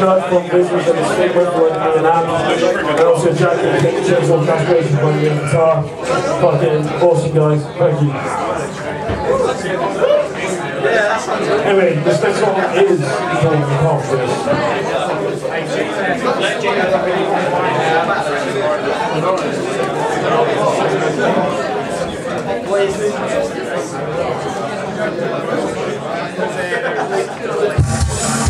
Judd from Business the State me and. And also Jack for me and guitar. Fucking awesome guys. Thank you. Anyway, this next one is The. Thank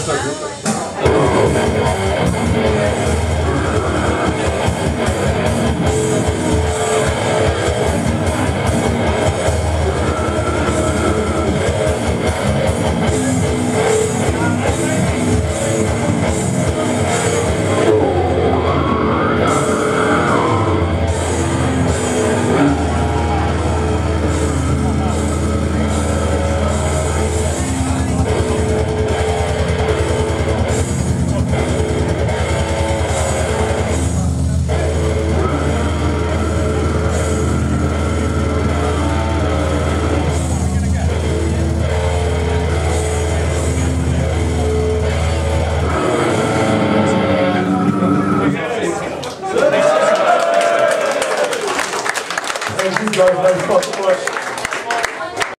Essa junta.